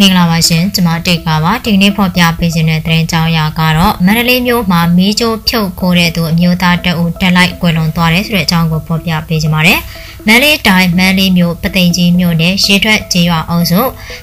မင်္ဂလာပါရှင်ကျွန်မတိတ်ပါပါဒီနေ့ဖော်ပြပေးခြင်းတဲ့သတင်းကြောင်းရာကတော့မန္တလေးမြို့မှာမီးကြိုးဖြုတ်ခိုးတဲ့သူအမျိုးသားတအုပ်တက်လိုက်ကွယ်လွန်သွားတယ်ဆိုတဲ့အကြောင်းကိုဖော်ပြပေးခြင်းပါတယ်မန္တလေးတိုင်းမန္တလေးမြို့ပသိမ်ကြီးမြို့နယ်ရေထွက်ကျေးရွာအုပ်စု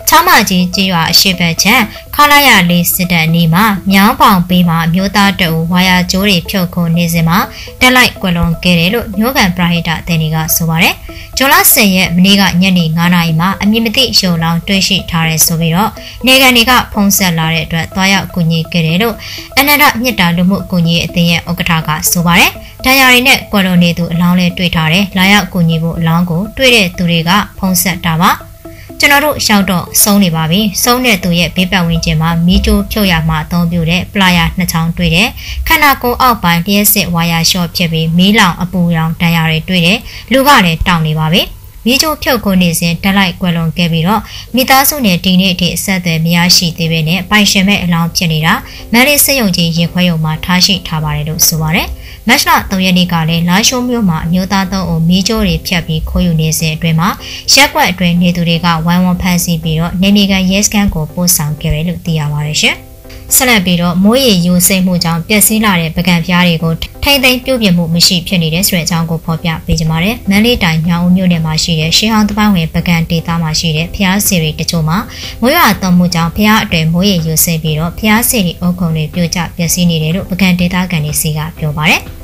ချောင်းမကြီးကျေးရွာအရှိတ်ဘက်ချမ်းခလာရလေးစစ်တပ်နေမှာမြောင်းပောင်ပေးမှာအမျိုးသားတအုပ်ဝါယာကျိုးတွေဖြုတ်ခိုးနေစဉ်မှာတက်လိုက်ကွယ်လွန်ခဲ့တယ်လို့မြို့ကန်ပရဟိတအသင်းတွေကဆိုပါတယ် ဇွန်လ10ရက်မနေ့ကညနေ9:00နာရီမှာအမည်မသိရုံလောင်းတွေ့ရှိထားတယ်ဆိုပြီးတော့နေကန်တွေကဖုံးဆက်လာတဲ့အတွက်သွားရောက်ကူညီခဲ့တယ်လို့အနန္တမြစ်တာလူမှုကူညီအသင်းရဲ့ဥက္ကဋ္ဌကဆိုပါတယ်။တရားရီနဲ့ကွယ်လွန်နေသူအလောင်းလေးတွေ့ထားတယ်။လာရောက်ကူညီဖို့အလောင်းကိုတွေ့တဲ့သူတွေကဖုံးဆက်တာပါ။ ကျွန်တော်တို့ရှောက်တော့ဆုံးနေပါပြီ။ဆုံးတဲ့သူရဲ့ဘေးပတ်ဝန်းကျင်မှာမီးကြိုးဖြုတ်ရမှအသုံးပြုတဲ့ပလာယာနှစ်ချောင်းတွေ့တယ်။ခန္ဓာကိုယ်အောက်ပိုင်းလျှက်စစ်ဝါယာရှော့ဖြစ်ပြီးမီးလောင်အပူရောင်တန်ရာတွေတွေ့တယ်။လူကလည်းတောင်းနေပါပြီ။မြေချိုးဖြုတ်ခုနေစဉ်တက်လိုက်ကွယ်လွန်ခဲ့ပြီးတော့မိသားစုနဲ့ဒီနေ့အထိအဆက်အသွယ်မရရှိသေးဘဲနဲ့ပိုင်ရှင်မဲ့အလောင်းဖြစ်နေတာမန်လေးစစ်ရုံကြီးရင်ခွဲရုံမှာထားရှိထားပါတယ်လို့ဆိုပါတယ်။ မတ်လ3ရက်နေ့ကလည်းလာရှိုးမြို့မှာအမျိုးသားသုံးအုံမီးကြိုးတွေဖြတ်ပြီးခိုးယူနေစဉ်အတွင်းမှာရက်ွက်အတွင်းနေသူတွေကဝိုင်းဝန်းဖမ်းဆီးပြီးတော့နေမီကန်ရဲစခန်းကိုပို့ဆောင်ခဲ့တယ်လို့သိရပါတယ်ရှင်။ ဆက်လက်ပြီးတော့မိုးရေယူစိမ့်မှုကြောင့်ပျက်စီးလာတဲ့ပကံပြားတွေကိုထိမ့်သိမ်းပြုတ်ပြမှုမရှိဖြစ်နေတဲ့ဆိုတဲ့အကြောင်းကိုဖော်ပြပေးကြပါမယ်။မန်းလေးတိုင်ညောင်ဦးမြို့နယ်မှာရှိတဲ့ရှေးဟောင်းတပိုင်းဝင်ပကံဒေသမှာရှိတဲ့ဖျားစီရီတချို့မှာမိုးရွာသွန်းမှုကြောင့်ဖျားအတွေ့မိုးရေယူစိမ့်ပြီးတော့ဖျားစီရီအုပ်ခုံတွေပြိုကျပျက်စီးနေတယ်လို့ပကံဒေသခံတွေစီကပြောပါတယ်။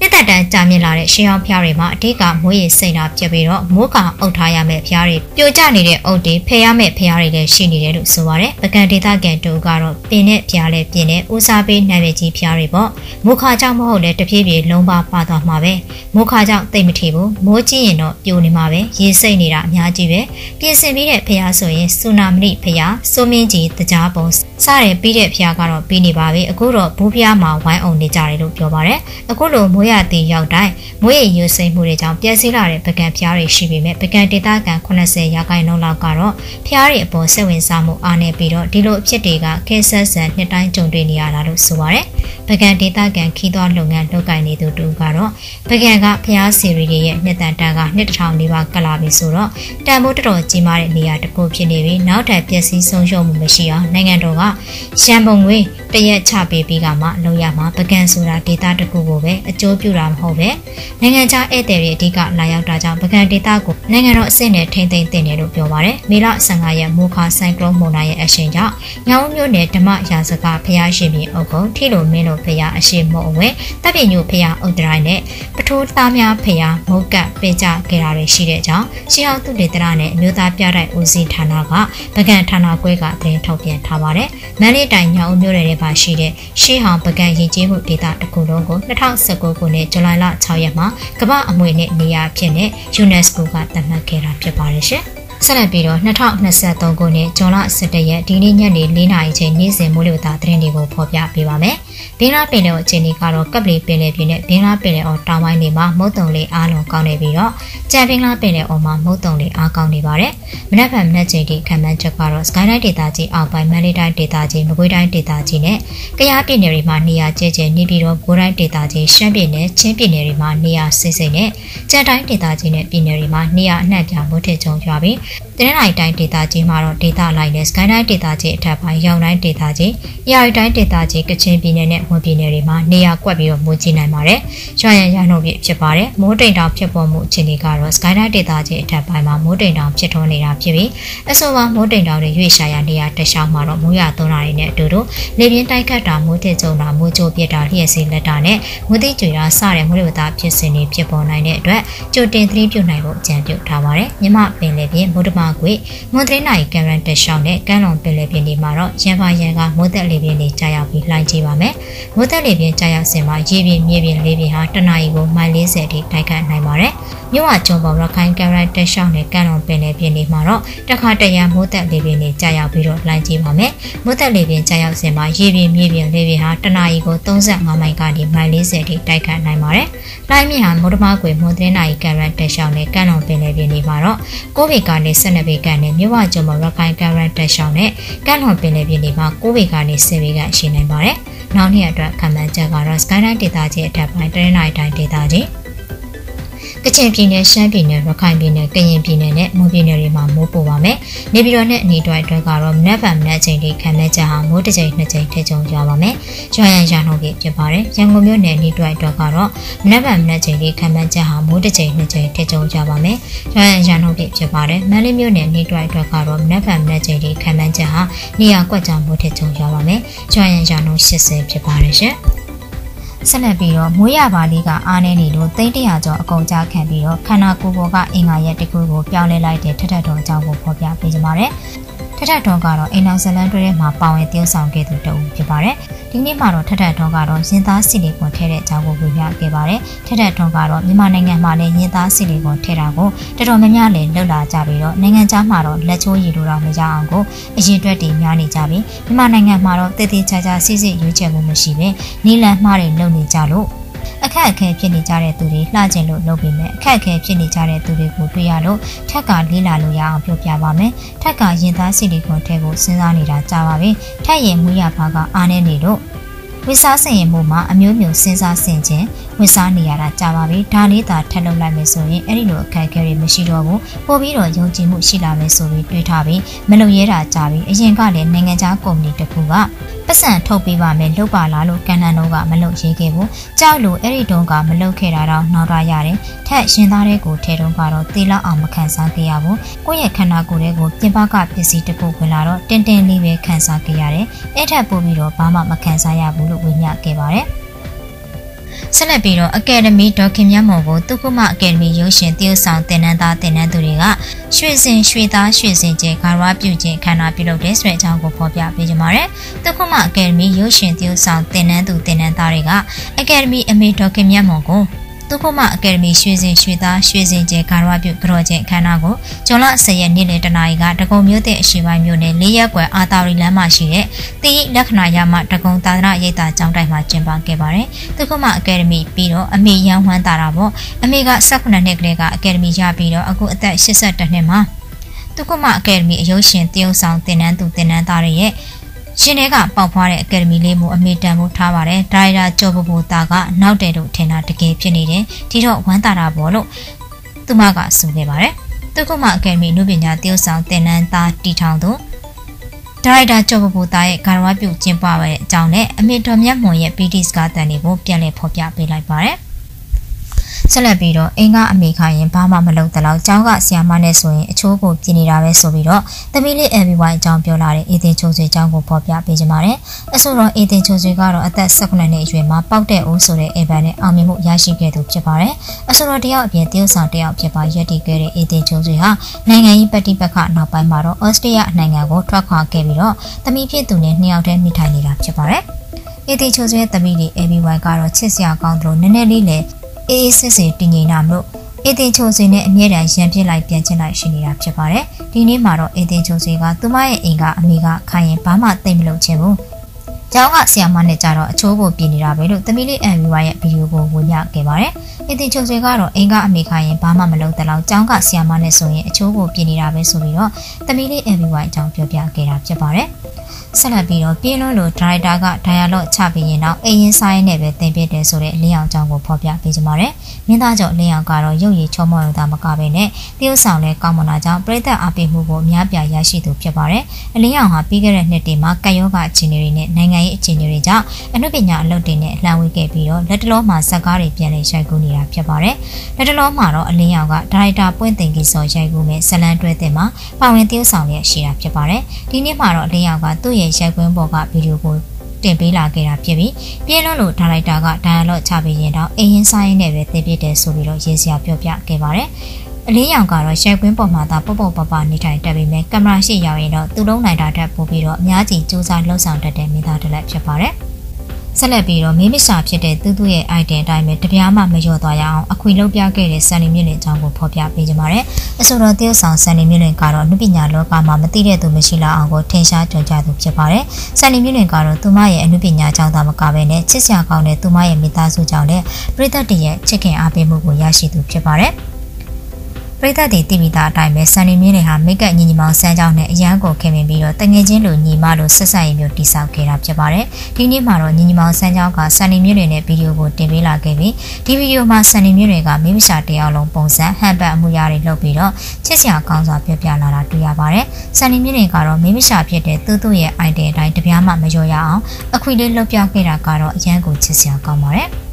နှစ်သက်တမ်းကြာမြင့်လာတဲ့ရှေးဟောင်းဖျားတွေမှာအတိတ်ကမိုးရေစိမ့်တာပြပြီးတော့မိုးကောင်အုပ်ထားရမယ့်ဖျားတွေပြိုကျနေတဲ့အုပ်တွေဖယ်ရမယ့်ဖျားတွေလည်းရှိနေတယ်လို့ဆိုပါတယ်။ပကံဒေသကန်တူကတော့ပင်နဲ့ဖျားလည်းပြင်းတဲ့ဦးစားပေးနာမည်ကြီးဖျားတွေပေါ့။မိုးခါကြောင့်မဟုတ်လဲတပြေးပြေးလုံးပါပါသွားမှာပဲ။မိုးခါကြောင့်တိတ်မထီဘူး။မိုးကြီးရင်တော့ပြိုနေမှာပဲ။ရေစိမ့်နေတာအများကြီးပဲ။ပြင်ဆင်ပြီးတဲ့ဖျားဆိုရင်စူနာမဏိဖျား၊စိုးမင်းကြီးတကြားပုံစတဲ့ပြီးတဲ့ဖျားကတော့ပြီးနေပါပြီ။အခုတော့ဘူးဖျားမှာဝိုင်းအောင်နေကြတယ်လို့ပြောပါတယ်။အခုလိုမိုးရသည်ရောက်တိုင်းမွေးရည်ရွစိမ့်မှုတွေကြောင့်ပြည့်စည်လာတဲ့ပကံဖျားတွေရှိပေမဲ့ပကံဒေသခံ80ရာခိုင်နှုန်းလောက်ကတော့ဖျားတွေအပေါ်စိတ်ဝင်စားမှုအားနည်းပြီးတော့ဒီလိုအဖြစ်တွေကကဲဆက်ဆန်နှစ်တိုင်းကြုံတွေ့နေရတာလို့ဆိုပါရယ်ပကံဒေသခံခီးသွွားလုပ်ငန်းလုပ်ကိုင်နေသူတူကတော့ပကံကဖျားစီရီတွေရဲ့နှစ်တန်တန်ကနှစ်တစ်ထောင်နီးပါးကလာပြီဆိုတော့တန်ဖိုးတော်တော်ကြီးမားတဲ့နေရာတစ်ခုဖြစ်နေပြီးနောက်ထပ်ပျက်စီးဆုံးရှုံးမှုမရှိအောင်နိုင်ငံတော်ကရှမ်းပုံငွေ တရက်ချပေးပြီးကမှလုံရမှာပကံဆိုတာဒေတာတစ်ခုကိုပဲအကျိုးပြုတာမဟုတ်ပဲနိုင်ငံခြားဧည့်သည်တွေအဓိကလာရောက်တာကြောင့်ပကံဒေတာကိုနိုင်ငံတော်အဆင့်နဲ့ထိမ့်သိမ်းတင်တယ်လို့ပြောပါရယ်မေလ15ရက်မိုခါဆိုင်ကလုန်းမုန်တိုင်းရဲ့အရှိန်ကြောင့်ညောင်မြို့နယ်ဓမ္မရာဇကဖျားရှင်ပြည်အုပ်ကုန်းထီလိုမင်းတို့ဖျားအရှိမုံအဝဲတပ်ပြညိုဖျားအုတ်တရိုင်းနဲ့ပထိုးသားများဖျားမုတ်ကပ်ပင်ကြခဲ့တာတွေရှိတဲ့ကြောင့်ရှေးဟောင်းသူတေတရနဲ့အမျိုးသားပြတိုက်ဦးစီးဌာနကပကံဌာနခွဲကတင်ထုတ်ပြန်ထားပါတယ်မန္တလေးတိုင်းညောင်မြို့နယ်ထဲမှာရှိတဲ့ရှေးဟောင်းပကံရင်ကျေးမှုဒေသတစ်ခုလုံးကို2019ခုနှစ်ဇူလိုင်လ6ရက်မှာကမ္ဘာအမွေနဲ့နေရာဖြစ်တဲ့ UNESCO ကသတ်မှတ်ခဲ့တာဖြစ်ပါတယ်ရှင်ဆက်လက်ပြီးတော့2023ခုနှစ်ဇွန်လ17ရက်ဒီနေ့ညနေ4နာရီချိန်နေ့စဉ်မိုးလေဝသသတင်းတွေကိုဖော်ပြပေးပါမယ်။ ဘင်းလားပင်လယ်အခြေအနေကတော့ကပ်ပလီပင်လယ်ပြင်နဲ့ဘင်းလားပင်လယ်အော်တောင်ပိုင်းတွေမှာမုတ်တုံလေးအားလုံးကောင်းနေပြီးတော့ကြံဘင်းလားပင်လယ်အော်မှာမုတ်တုံလေးအားကောင်းနေပါတယ်။မနက်ဖြန်မနက်ချိန်ထိခံမှန်းချက်ကတော့စကိုင်းတိုင်းဒေသကြီးအောက်ပိုင်းမန္တလေးတိုင်းဒေသကြီးမကွေးတိုင်းဒေသကြီးနဲ့ကယားပြည်နယ်တွေမှာနေရာကျကျနေပြီးတော့ဘိုးတိုင်းဒေသကြီးရှမ်းပြည်နယ်ချင်းပြည်နယ်တွေမှာနေရာစိစိနဲ့ကြံတိုင်းဒေသကြီးနဲ့ပြည်နယ်တွေမှာနေရာအနှံ့ပြမိုးထစ်ကြုံရွာပြီး တနင်္လာရီတိုင်းဒေသကြီးမှာတော့ဒေသလိုက်နဲ့စကိုင်းတိုင်းဒေသကြီးအထက်ပိုင်းရောင်တိုင်းဒေသကြီး၊ရာရီတိုင်းဒေသကြီးကချင်ပြည်နယ်နဲ့မွန်ပြည်နယ်တွေမှာနေရာကွက်ပြီးတော့မိုးကြီးနိုင်ပါတယ်။ရွှာရန်ရနှုတ်ပြဖြစ်ပါတယ်။မိုးတိမ်တောင်ဖြစ်ပေါ်မှုအခြေအနေကတော့စကိုင်းတိုင်းဒေသကြီးအထက်ပိုင်းမှာမိုးတိမ်တောင်ဖြစ်ထွန်းနေတာဖြစ်ပြီးအဆိုပါမိုးတိမ်တောင်တွေရွေ့ရှာရနေရာတခြားမှာတော့မိုးရွာသွန်းတာတွေနဲ့အတူတူလေပြင်းတိုက်ခတ်တာမိုးထစ်ကြုံတာမိုးကြိုးပြစ်တာလျှက်စီလက်တာနဲ့မိုးတိကျွေတာစတဲ့မိုးလေဝသဖြစ်စဉ်တွေဖြစ်ပေါ်နိုင်တဲ့အတွက်ကြိုတင်သတိပြုနိုင်ဖို့အကြံပြုထားပါတယ်။မြမပင်လေပြင်းမုဒ္ဓမာကွေမွန်သတင်းနိုင်ကန်ရန်တက်ရှောင်းနဲ့ကမ်းလွန်ပင်လေပြင်းဒီမှာတော့ရန်ပါရန်ကမိုးသက်လေပြင်းတွေကြာရောက်ပြီးလှိုင်းကြည့်ပါမယ်။မိုးသက်လေပြင်းကြာရောက်စဉ်မှာရေပြင်းမြေပြင်းလေပြင်းဟာတနအီကိုမိုင်40အထိတိုက်ခတ်နိုင်ပါတယ်။ မြို့ဝကျုံပေါ်ရခိုင်ကန်ရန်တက်ရှောင်းနဲ့ကမ်းလွန်ပင်လေပြင်းဒီမှာတော့တခါတရံမိုးသက်လေပြင်းတွေကြာရောက်ပြီးတော့လှိုင်းကြည့်ပါမယ်။မိုးသက်လေပြင်းကြာရောက်စဉ်မှာရေပြင်းမြေပြင်းလေပြင်းဟာတနအီကို35မိုင်ကနေမိုင်40အထိတိုက်ခတ်နိုင်ပါတယ်။လှိုင်းမြင့်ဟာမုဒ္ဓမကွေမွန်သတင်းနိုင်ကန်ရန်တက်ရှောင်းနဲ့ကမ်းလွန်ပင်လေပြင်းဒီမှာတော့9ပေကနေ12ပေကနေမြို့ဝကျုံပေါ်ရခိုင်ကန်ရန်တက်ရှောင်းနဲ့ကမ်းလွန်ပင်လေပြင်းဒီမှာ9ပေကနေ10ပေကရှိနိုင်ပါတယ်။နောက်နှစ်အတွက်ခံမှန်းချက်ကတော့ Skyline ဒေသကြီးအထက်ပိုင်းတရင်းနိုင်တိုင်းဒေသကြီး ကချင်ပြည်နယ်ရှမ်းပြည်နယ်ရခိုင်ပြည်နယ်ကရင်ပြည်နယ်နဲ့မွန်ပြည်နယ်တွေမှာမိုးပိုပါမယ်။နေပြည်တော်နဲ့အနီးတွဲအတွက်ကတော့မနက်ဖြန်မနက်ချိန်ထိခံမဲ့ချက်ဟာမိုးတစ်ချိန်နှစ်ချိန်ထက်ကြုံကြပါမယ်။ရွှေရန်ရန်ဟုတ်ကဖြစ်ပါတယ်။ရန်ကုန်မြို့နယ်အနီးတွဲအတွက်ကတော့မနက်ဖြန်မနက်ချိန်ထိခံမဲ့ချက်ဟာမိုးတစ်ချိန်နှစ်ချိန်ထက်ကြုံကြပါမယ်။ရွှေရန်ရန်ဟုတ်ကဖြစ်ပါတယ်။မန္တလေးမြို့နယ်အနီးတွဲအတွက်ကတော့မနက်ဖြန်မနက်ချိန်ထိခံမဲ့ချက်ဟာနေရာကွက်ကြောင်မိုးထက်ကြုံကြပါမယ်။ရွှေရန်ရန်ဟုတ်80ဖြစ်ပါတယ်ရှင်။ ဆက်လက်ပြီးတော့မွေးရပါလေးကအားနေနေလို့သိန်းတရာကျော်အကုန်ကြခံပြီးတော့ခန္ဓာကိုယ်ပေါ်ကအင်္ဂါရက်တစ်ခုကိုပြောင်းလဲလိုက်တဲ့ထထတော်အကြောင်းကိုဖော်ပြပေးကြပါမယ်။ ထထတော်ကတော့အိမ်အောင်ဇလန်တွဲထဲမှာပါဝင် tiêu ဆောင်ခဲ့သူတဦးဖြစ်ပါတယ်။ဒီနေ့မှာတော့ထထထွန်းကတော့ရင်သားစီလီကွန်ထည့်တဲ့အကြောင်းကိုပြပြခဲ့ပါတယ်ထထထွန်းကတော့မြန်မာနိုင်ငံမှာလည်းရင်သားစီလီကွန်ထည့်တာကိုတော်တော်များများလည်းလှုပ်လာကြပြီးတော့နိုင်ငံခြားမှာတော့လက်ချိုးရည်လိုတော့မရအောင်ကိုအရင်တွက်တည်များနေကြပြီးမြန်မာနိုင်ငံမှာတော့တည်တည်ချာချာစစ်စစ်ရွေးချယ်မှုမရှိဘဲနီလန်မှားတွေလုပ်နေကြလို့ အခက်အခဲဖြစ်နေကြတဲ့သူတွေလှကျင်လို့လုပ်ပေမဲ့အခက်အခဲဖြစ်နေကြတဲ့သူတွေကိုတွေ့ရလို့ထက်ကလေးလာလို့ရအောင်ပြောပြပါမယ်။ထက်ကရင်သားစီလီကွန်ထဲကိုစဉ်းစားနေတာကြာပါပြီ။ထက်ရင်မူရပါကအားနေနေလို့ဝစ်စားဆင်ရင်မှုမှာအမျိုးမျိုးစဉ်းစားဆင်ခြင်းဝစ်စားနေရတာကြာပါပြီဒါလေးသာထပ်လုပ်လိုက်မယ်ဆိုရင်အဲ့ဒီလိုအခက်အခဲတွေမရှိတော့ဘူးပို့ပြီးတော့ယုံကြည်မှုရှိလာမယ်ဆိုပြီးတွေးထားပြီးမလုပ်ရဲတာကြာပြီအရင်ကလည်းနိုင်ငံခြားကုမ္ပဏီတစ်ခုက ပတ်စံထုတ်ပေးပါမယ်လုပ်ပါလားလို့ကန်နန်တို့ကမလုပ်ရေးခဲ့ဘူးကြောက်လို့အဲ့ဒီတုန်းကမလုပ်ခဲ့တာတော့နောက်တော့ရတယ်ထက်ရှင်သားတဲ့ကိုထဲတုန်းကတော့တေးလောက်အောင်မခံစားခဲ့ရဘူးကိုယ့်ရဲ့ခန္ဓာကိုယ်ရဲ့ကိုပြင်ပကပစ္စည်းတစ်ခုဝင်လာတော့တင်းတင်းလေးပဲခံစားခဲ့ရတယ်အဲ့ထက်ပိုပြီးတော့ဘာမှမခံစားရဘူးလို့ဝေမျှခဲ့ပါတယ် ဆက်လက်ပြီးတော့ Academy ဒေါခင်မြတ်မော်ကိုတုကုမ Academy ရုပ်ရှင်တရုတ်ဆောင်တင်နန်းသားတင်နန်းသူတွေကရွှေစင်ရွှေသားရွှေစင်ကျဲဂါရဝပြုခြင်းခန္ဓာပြုလုပ်တဲ့ဆိုတဲ့အကြောင်းကိုဖော်ပြပေးကြပါမယ်။တုကုမ Academy ရုပ်ရှင်တရုတ်ဆောင်တင်နန်းသူတင်နန်းသားတွေက Academy အမေဒေါခင်မြတ်မော်ကို သုခမအကယ်ဒမီရွှေစင်ရွှေသားရွှေစင်ကျဲဂါရဝပြုကြောခြင်းအခမ်းအနားကိုဇွန်လ10ရက်နေ့လယ်တနာရီကတကုံမြို့တဲ့အရှိပိုင်းမြို့နယ်လေးရက်ကွယ်အာတာရီလမ်းမှာရှိတဲ့တိလက္ခဏာရမတကုံသာသနာရိပ်သာကျောင်းတိုင်မှာကျင်းပခဲ့ပါတယ်။သုခမအကယ်ဒမီပြီးတော့အမေရန်ဝမ်းတာတာပေါ့အမေက18နှစ်ကလေးကအကယ်ဒမီရပြီးတော့အခုအသက်82နှစ်မှာသုခမအကယ်ဒမီအယုရှင်တရုတ်ဆောင်တင်နန်းသူတင်နန်းသားတွေရဲ့ ရှင်တွေကပေါက်ဖွားတဲ့အကယ်ဒမီလေးမျိုးအမေတန်ဖို့ထားပါတယ်ဒါရိုက်တာကျော်ပပူတာကနောက်တယ်လို့ထင်တာတကယ်ဖြစ်နေတယ်ဒီတော့ဝမ်းသာတာပေါ့လို့သူမကဆိုခဲ့ပါတယ်သူကမှအကယ်ဒမီနုပညာတရုတ်ဆောင်တင်နန်းသားတီထောင်သူဒါရိုက်တာကျော်ပပူတာရဲ့ဂါရဝပြုကျင်းပပါတဲ့အကြောင်းနဲ့အမေတော်မြတ်မွန်ရဲ့ PD စကားတန်တွေကိုပြန်လည်ဖော်ပြပေးလိုက်ပါတယ် ဆက်လက်ပြီးတော့အင်ကအမေခါရင်ဘာမှမလုပ်တလောက်ကျောင်းကဆီယာမနဲ့ဆိုရင်အချိုးကိုပြင်နေတာပဲဆိုပြီးတော့သမီးလေး MBY အကြောင်းပြောလာတဲ့အေသင်ချိုဆွေကျောင်းကိုဖော်ပြပေးကြပါတယ်။အဆိုတော့အေသင်ချိုဆွေကတော့အသက်18နှစ်အရွယ်မှာပေါက်တဲ့အိုးဆိုတဲ့အေဘန်နဲ့အောင်မြင်မှုရရှိခဲ့သူဖြစ်ပါတယ်။အဆိုတော့တယောက်အပြင်တယောက်ဆောင်တယောက်ဖြစ်ပါရက်တည်ခဲ့တဲ့အေသင်ချိုဆွေဟာနိုင်ငံရေးပဋိပက္ခနောက်ပိုင်းမှာတော့ဩစတြေးလျနိုင်ငံကိုထွက်ခွာခဲ့ပြီးတော့သမီးဖြစ်သူနဲ့နှစ်ယောက်တည်းမိထိုင်နေတာဖြစ်ပါတယ်။အေတီချိုဆွေသမီးလေး ABY ကတော့ချစ်စရာကောင်းသလိုနည်းနည်းလေးလည်း အေးအေးဆေးဆေးတည်ငြိမ်တာမလို့အေတင်ချိုစင်နဲ့အမြဲတမ်းရံပြစ်လိုက်ပြန်ချင်လိုက်ရှိနေတာဖြစ်ပါတယ်။ဒီနေ့မှာတော့အေတင်ချိုစင်ကသူမရဲ့အိမ်ကအမေကခိုင်းရင်ဘာမှသိမလို့ချင်ဘူး။ ကျောင်းကဆီယမနဲ့ကြတော့အချိုးကိုပြင်နေတာပဲလို့သမီးလေးအန်ဗီဝါရဲ့ဗီဒီယိုကိုဝင်ပြခဲ့ပါတယ်။အေတင်ချိုစင်ကတော့အိမ်ကအမေခိုင်းရင်ဘာမှမလုပ်တဲ့လောက်ကျောင်းကဆီယမနဲ့ဆိုရင်အချိုးကိုပြင်နေတာပဲဆိုပြီးတော့သမီးလေးအန်ဗီဝါအကြောင်းပြောပြခဲ့တာဖြစ်ပါတယ်။ဆက်လက်ပြီးတော့ပြင်းလွန်းလို့ဒရိုက်တာကဒိုင်ယာလော့ချပြီးရင်တော့အရင်ဆိုင်နဲ့ပဲတင်ပြတယ်ဆိုတဲ့လင်းအောင်ကြောင့်ကိုဖော်ပြပေးကြပါမယ်။မင်းသားကျော်လင်းအောင်ကတော့ရုပ်ရည်ချောမောရုံသာမကပဲနဲ့တရုတ်ဆောင်လဲကောင်းမွန်တာကြောင့်ပြည်သက်အပိမှုကိုအများပြရရှိသူဖြစ်ပါတယ်။အလင်းအောင်ဟာပြီးခဲ့တဲ့နှစ်တည်းမှာကယောဂအခြေအနေတွေနဲ့နိုင်ငံရေးအခြေအနေတွေကြောင့်အနုပညာအလုပ်တွေနဲ့လှမ်းဝေးခဲ့ပြီးတော့လက်တလောမှာဇက်ကားတွေပြန်လည်ရိုက်ကူးနေတာဖြစ်ပါတယ်။လက်တလောမှာတော့အလင်းအောင်ကဒါရိုက်တာပွင့်တင်ကြီးစော်ရိုက်ကူးမဲ့ဇလန်တွဲတင်မှာပါဝင်တရုတ်ဆောင်ရရှိတာဖြစ်ပါတယ်။ဒီနေ့မှာတော့အလင်းအောင်ကသူ့ရဲ့ရိုက်ကွင်းပေါ်ကဗီဒီယိုကိုတင်ပေးလာခဲ့တာဖြစ်ပြီးပြင်းလုံးလို့ဒါရိုက်တာကဒိုင်လော့ချပေးရင်တော့အရင်ဆိုင်နဲ့ပဲတင်ပြတယ်ဆိုပြီးတော့ရေးစရာပြောပြခဲ့ပါတယ် အလင်းရောင်ကတော့ရှယ်ကွင်းပေါ်မှာသာပုတ်ပုတ်ပပနေထိုင်တက်ပြီးမြဲကင်မရာရှိရောက်ရင်တော့သူ့လုံးနိုင်တာတက်ပို့ပြီးတော့အများကြီးစူးစမ်းလှုပ်ဆောင်တတ်တဲ့မိသားတစ်လက်ဖြစ်ပါတယ်။ဆက်လက်ပြီးတော့မင်းမရှာဖြစ်တဲ့သူ့သူရဲ့ item အတိုင်းပဲတပြားမှမလျော့သွားရအောင်အခွင့်လုပ်ပြခဲ့တဲ့စံနေမြင့်လင်အကြောင်းကိုဖော်ပြပေးကြပါမယ်။အဆိုတော်တရုတ်ဆောင်စံနေမြင့်လင်ကတော့နုပညာလောကမှာမသိတဲ့သူမရှိလောက်အောင်ကိုထင်ရှားကြွကြသူဖြစ်ပါတယ်။စံနေမြင့်လင်ကတော့သူမရဲ့အနုပညာကြောင့်သာမကဘဲနဲ့ချစ်စရာကောင်းတဲ့သူမရဲ့မိသားစုကြောင့်လည်းပြည်သက်တရဲ့ချစ်ခင်အားပေးမှုကိုရရှိသူဖြစ်ပါတယ်။ ပရိသတ်တွေတည်ပြီးသားအတိုင်းပဲဆန်နေမြင့်တွေဟာမိတ်ကပ်ညီညီမောင်စမ်းကြောင်းနဲ့အရန်ကိုခင်မင်ပြီးတော့တငယ်ချင်းလိုညီမလိုဆက်ဆက်ရမျိုးတိဆောက်ခဲ့တာဖြစ်ပါတယ်ဒီနေ့မှာတော့ညီညီမောင်စမ်းကြောင်းကဆန်နေမြင့်တွေနဲ့ဗီဒီယိုကိုတင်ပေးလာခဲ့ပြီးဒီဗီဒီယိုမှာဆန်နေမြင့်တွေကမိမရှာတယောက်လုံးပုံစံဟန်ပတ်အမှုရာတွေလုပ်ပြီးတော့ချစ်စရာကောင်းစွာပြပြလာတာတွေ့ရပါတယ်ဆန်နေမြင့်တွေကတော့မိမရှာဖြစ်တဲ့သူ့သူ့ရဲ့ idea အတိုင်းတပြားမှမလျော်ရအောင်အခွင့်အရေးလုပ်ပြခဲ့တာကတော့အရန်ကိုချစ်စရာကောင်းပါတယ်